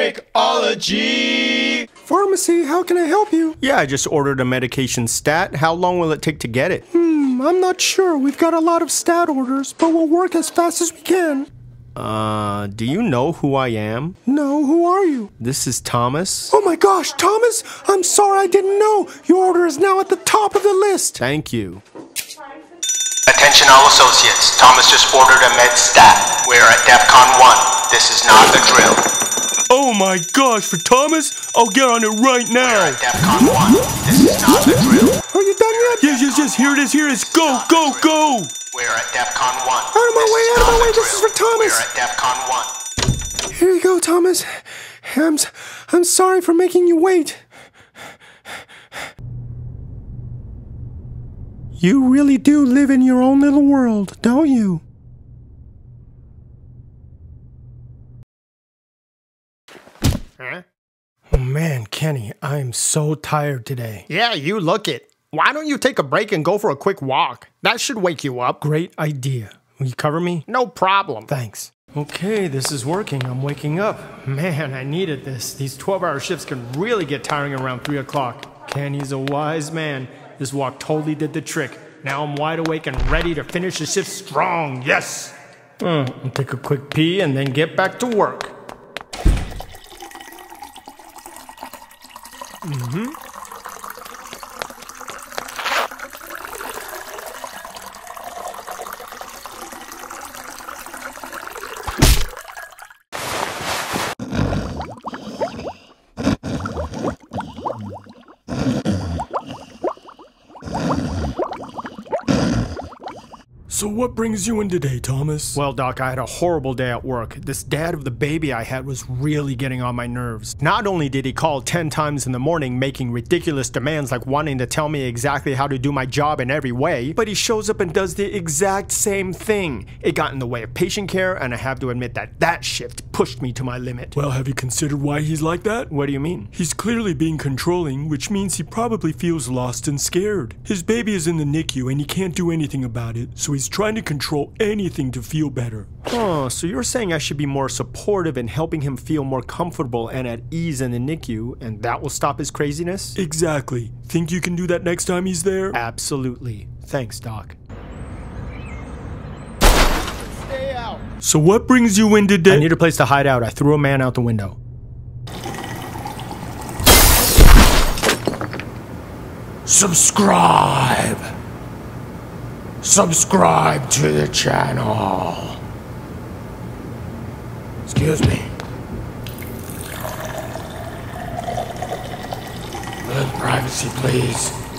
Brickology! Pharmacy, how can I help you? Yeah, I just ordered a medication stat. How long will it take to get it? Hmm, I'm not sure. We've got a lot of stat orders, but we'll work as fast as we can. Uh, do you know who I am? No, who are you? This is Thomas. Oh my gosh, Thomas! I'm sorry I didn't know. Your order is now at the top of the list. Thank you. Attention all associates. Thomas just ordered a med stat. We're at DEFCON 1. This is not a drill. Oh my gosh, for Thomas? I'll get on it right We're now. at DEFCON 1. This is not a drill. Are you done yet? Yes, yes, yes, here it is, here it is. Go, go, go! We're at DEFCON 1. Out of my way, out of my way, this is for Thomas. We're at DEFCON 1. Here you go, Thomas. I'm, s- I'm sorry for making you wait. You really do live in your own little world, don't you? Huh? Oh man, Kenny, I'm so tired today. Yeah, you look it. Why don't you take a break and go for a quick walk? That should wake you up. Great idea. Will you cover me? No problem. Thanks. Okay, this is working. I'm waking up. Man, I needed this. These 12 hour shifts can really get tiring around 3 o'clock. Kenny's a wise man. This walk totally did the trick. Now I'm wide awake and ready to finish the shift strong. Yes! Uh, I'll take a quick pee and then get back to work. 嗯哼。So, what brings you in today, Thomas? Well, Doc, I had a horrible day at work. This dad of the baby I had was really getting on my nerves. Not only did he call 10 times in the morning making ridiculous demands like wanting to tell me exactly how to do my job in every way, but he shows up and does the exact same thing. It got in the way of patient care, and I have to admit that that shift pushed me to my limit. well, have you considered why he's like that? What do you mean? He's clearly being controlling, which means he probably feels lost and scared. His baby is in the NICU and he can't do anything about it, so he's trying to control anything to feel better. Oh, so you're saying I should be more supportive in helping him feel more comfortable and at ease in the NICU, and that will stop his craziness? Exactly. Think you can do that next time he's there? Absolutely. Thanks, Doc. So what brings you in today? I need a place to hide out. I threw a man out the window. Subscribe! Subscribe to the channel. Excuse me. A little privacy, please.